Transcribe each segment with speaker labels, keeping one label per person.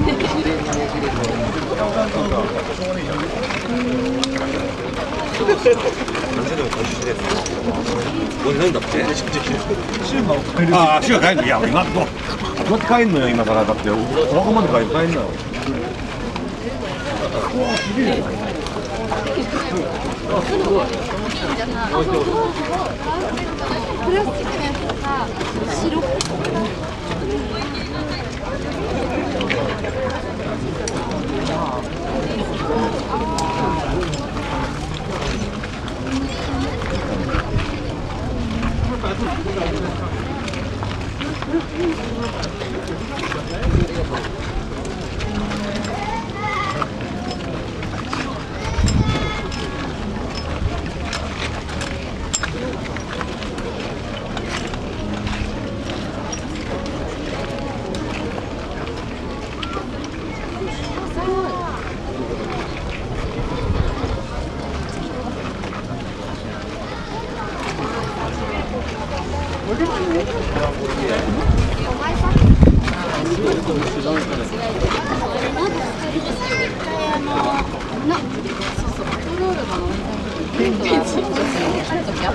Speaker 1: なんだああ帰今んのよ今からだってお墓まで帰んのよプラスチックのやつとか白っぽく 아,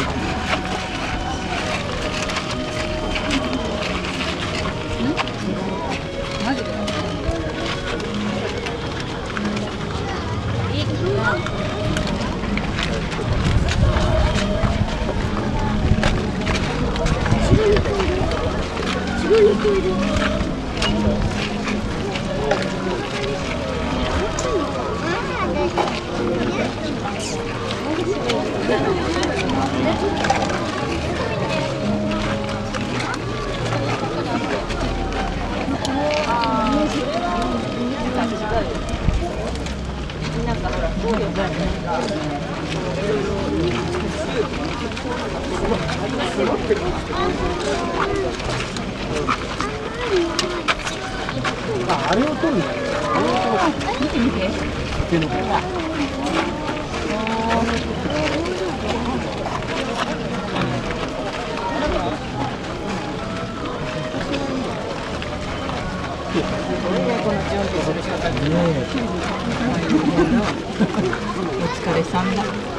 Speaker 1: Thank you. あ、あれを取るん見て見て。手のこれこお疲れさんだ。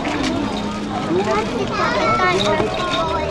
Speaker 1: 我只看大海。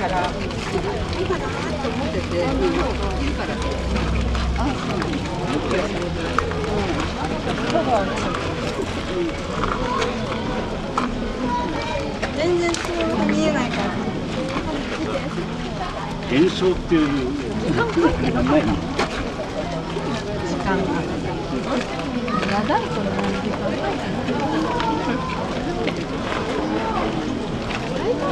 Speaker 1: から、いいかなっ思ってて、うん、いから。あ、そうなんだ。全然そう見えないから。現象っていう。時間が。長いと思う。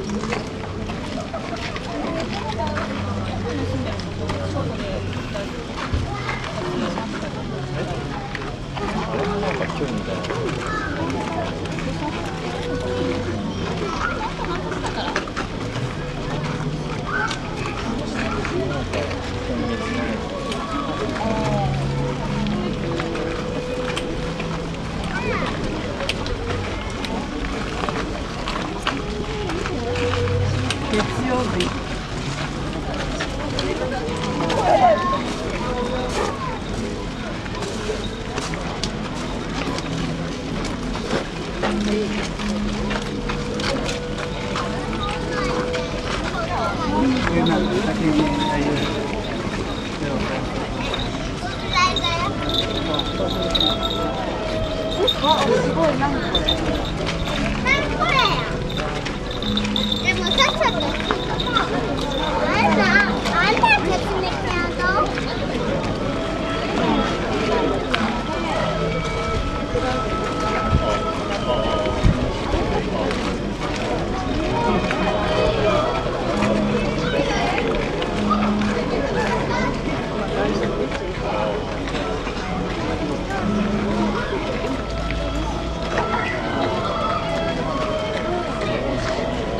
Speaker 1: んで日みたいな。すごいなんか。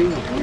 Speaker 1: Thank you.